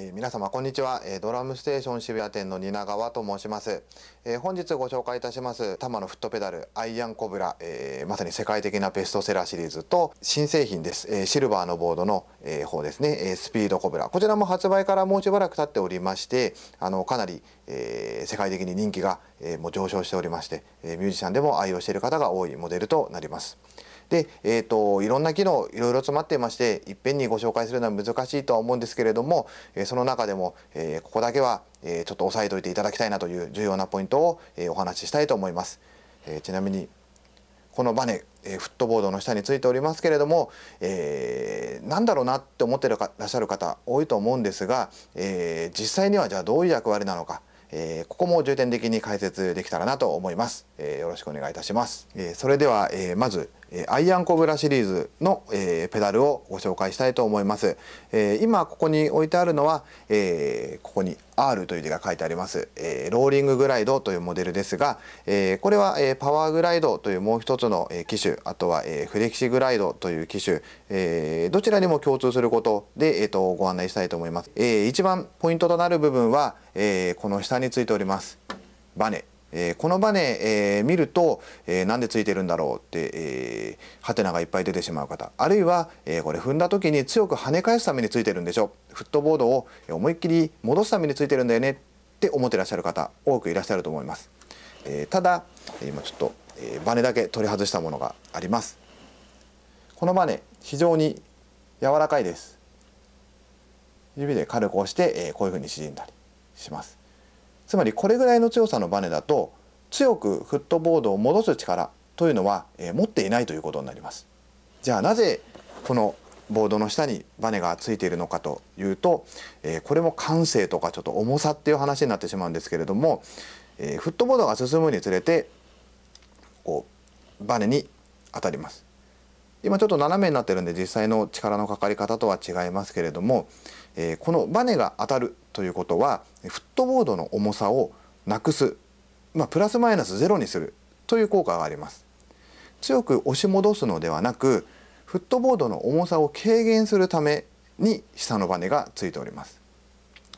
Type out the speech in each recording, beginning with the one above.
えー、皆様こんにちは、えー、ドラムステーション渋谷店の蜷川と申します、えー、本日ご紹介いたしますタマのフットペダルアイアンコブラ、えまさに世界的なベストセラーシリーズと新製品です、えシルバーのボードの、え方ですね、えスピードコブラ。こちらも発売からもうしばらく経っておりましてあのかなり、え世界的に人気が、えもう上昇しておりまして、えミュージシャンでも愛用している方が多いモデルとなります。で、えーと、いろんな機能いろいろ詰まっていましていっぺんにご紹介するのは難しいとは思うんですけれども、え、その中でも、え、ここだけは、え、ちょっと押さえておいていただきたいなという重要なポイントを、えお話ししたいと思います。えちなみにこのバネ、えフットボードの下についておりますけれども、えー、なんだろうなって思ってらっしゃる方多いと思うんですが、えー、実際にはじゃあどういう役割なのか、えー、ここも重点的に解説できたらなと思います、えー、よろしくお願いいたします、え、それでは、えまずアイアンコブラシリーズの、えペダルをご紹介したいと思います、え今ここに置いてあるのは、えここに R という字が書いてあります、えローリンググライドというモデルですが、えこれは、えパワーグライドというもう一つの、え機種あとは、えフレキシグライドという機種、えどちらにも共通することで、えー、とご案内したいと思います、え一番ポイントとなる部分は、えこの下についております。バネ。えー、このバネ、えー、見ると、えー、なんでついてるんだろうって、えー、ハテナがいっぱい出てしまう方。あるいは、えー、これ踏んだ時に強く跳ね返すためについてるんでしょフットボードを思いっきり戻すためについてるんだよねって思ってらっしゃる方多くいらっしゃると思います、えー、ただ今ちょっと、えー、バネだけ取り外したものがあります。このバネ非常に柔らかいです。指で軽く押して、えー、こういうふうに縮んだりします。つまりこれぐらいの強さのバネだと強くフットボードを戻す力というのは、えー、持っていないということになります。じゃあなぜこのボードの下にバネがついているのかというと、えー、これも感性とかちょっと重さっていう話になってしまうんですけれども、えー、フットボードが進むにつれてこうバネに当たります。今ちょっと斜めになってるんで実際の力のかかり方とは違いますけれども、えー、このバネが当たるということはフットボードの重さをなくす、まあ、プラスマイナスゼロにするという効果があります。強く押し戻すのではなくフットボードの重さを軽減するために下のバネがついております。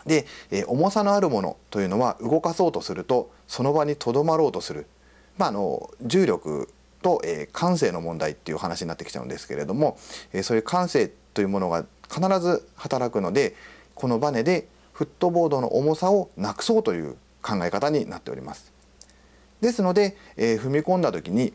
で、えー、重さのあるものというのは動かそうとするとその場にとどまろうとする、まあ、あの重力と、えー、感性の問題っていう話になってきちゃうんですけれども、えー、そういう感性というものが必ず働くのでこのバネでフットボードの重さをなくそうという考え方になっております。ですので、えー、踏み込んだ時に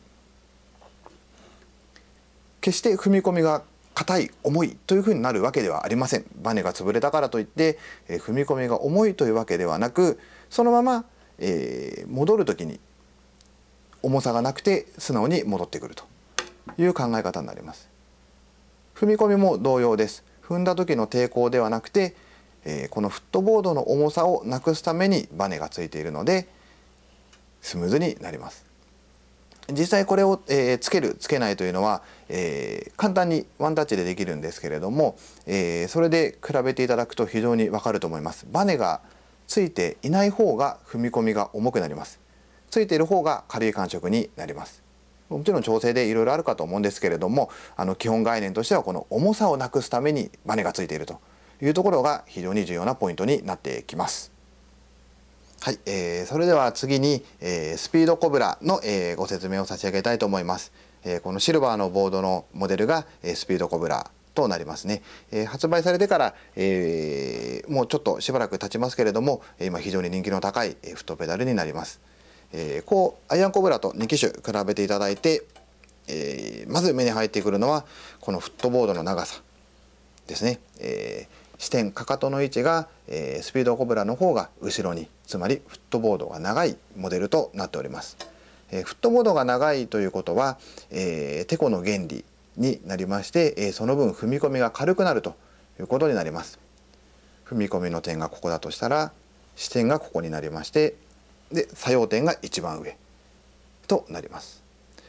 決して踏み込みが硬い重いというふうになるわけではありませんバネが潰れたからといって、えー、踏み込みが重いというわけではなくそのまま、えー、戻る時に重さがなくて素直に戻ってくるという考え方になります踏み込みも同様です踏んだ時の抵抗ではなくてえー、このフットボードの重さをなくすためにバネがついているのでスムーズになります。実際これを、えー、つけるつけないというのは、えー、簡単にワンタッチでできるんですけれども、えー、それで比べていただくと非常にわかると思います。バネがついていない方が踏み込みが重くなります。ついている方が軽い感触になります。もちろん調整でいろいろあるかと思うんですけれどもあの基本概念としてはこの重さをなくすためにバネがついているというところが非常に重要なポイントになってきます。はい、えー、それでは次に、えー、スピードコブラの、えー、ご説明を差し上げたいと思います。えー、このシルバーのボードのモデルが、えー、スピードコブラとなりますね、えー、発売されてから、えー、もうちょっとしばらく経ちますけれども今非常に人気の高い、えー、フットペダルになります、えー、こうアイアンコブラと2機種比べていただいて、えー、まず目に入ってくるのはこのフットボードの長さですね、えー、視点かかとの位置が、えー、スピードコブラの方が後ろにつまりフットボードが長いモデルとなっております。えー、フットボードが長いということは、えー、テコの原理になりまして、えー、その分踏み込みが軽くなるということになります。踏み込みの点がここだとしたら視点がここになりましてで作用点が一番上となります。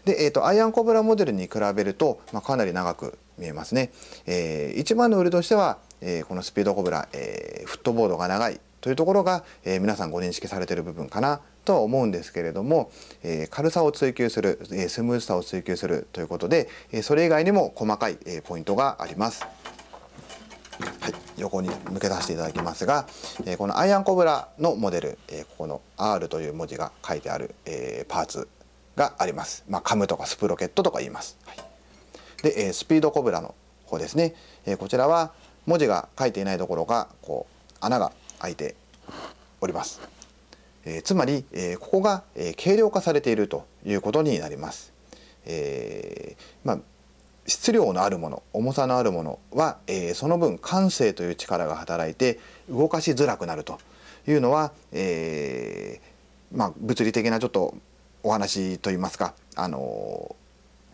で、えーと、アイアンコブラモデルに比べると、まあ、かなり長く見えますね。えー、一番の売りとしては、えー、このスピードコブラ、えー、フットボードが長いというところが、えー、皆さんご認識されている部分かなとは思うんですけれども、えー、軽さを追求する、えー、スムーズさを追求するということで、えー、それ以外にも細かい、えー、ポイントがあります。はい、横に向けさせていただきますが、えー、このアイアンコブラのモデル、えー、ここの R という文字が書いてある、えー、パーツがあります。まあ、カムとかスプロケットとか言います。はい、で、え、スピードコブラの方ですね、え、こちらは文字が書いていないところがこう穴が開いております。え、つまり、え、ここが、え、軽量化されているということになります。え、まあ質量のあるもの重さのあるものは、えー、その分感性という力が働いて動かしづらくなるというのは、えー、まあ、物理的なちょっとお話といいますか、あの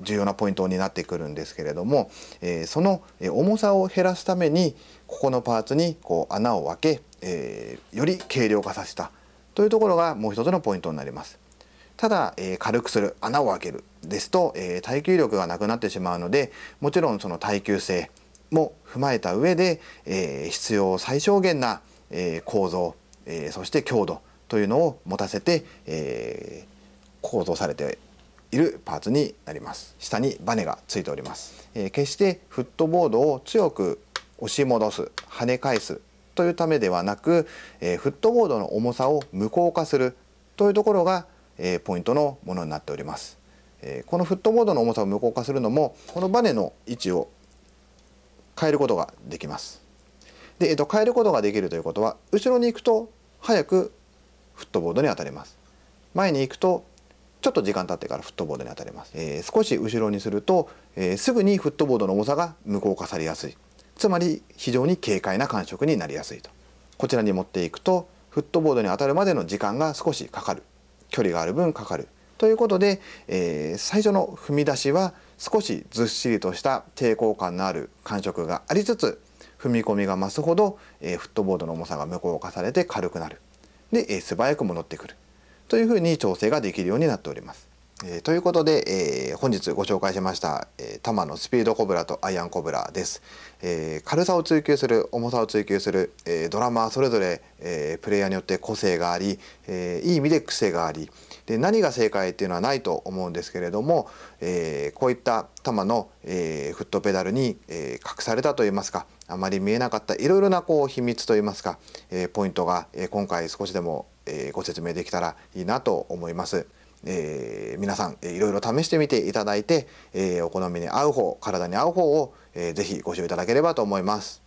重要なポイントになってくるんですけれども、えー、その重さを減らすためにここのパーツにこう穴を開け、えより軽量化させたというところがもう一つのポイントになります。ただ、えー、軽くする穴を開けるですと、えー、耐久力がなくなってしまうのでもちろんその耐久性も踏まえた上で、えー、必要最小限な、えー、構造、えー、そして強度というのを持たせて、えー、構造されているパーツになります。下にバネがついております、えー、決してフットボードを強く押し戻す跳ね返すというためではなく、えー、フットボードの重さを無効化するというところがえポイントのものになっております。えこのフットボードの重さを無効化するのもこのバネの位置を変えることができます。で、えっと、変えることができるということは後ろに行くと早くフットボードに当たります。前に行くとちょっと時間経ってからフットボードに当たります。えー、少し後ろにすると、えー、すぐにフットボードの重さが無効化されやすい。つまり非常に軽快な感触になりやすいと。こちらに持っていくとフットボードに当たるまでの時間が少しかかる距離がある分かかる。ということで、えー、最初の踏み出しは少しずっしりとした抵抗感のある感触がありつつ踏み込みが増すほど、えー、フットボードの重さが無効化されて軽くなる。で、えー、素早く戻ってくる。というふうに調整ができるようになっております。えー、ということで、えー、本日ご紹介しました、えー、タマのスピードコブラとアイアンコブラです、えー、軽さを追求する重さを追求する、えー、ドラマーそれぞれ、えー、プレイヤーによって個性があり、えー、いい意味で癖がありで何が正解っていうのはないと思うんですけれども、えー、こういったタマの、えー、フットペダルに、えー、隠されたといいますかあまり見えなかったいろいろなこう秘密といいますか、えー、ポイントが、えー、今回少しでも、えー、ご説明できたらいいなと思います。えー、皆さん、えー、いろいろ試してみていただいて、えー、お好みに合う方体に合う方を、えー、ぜひご使用いただければと思います。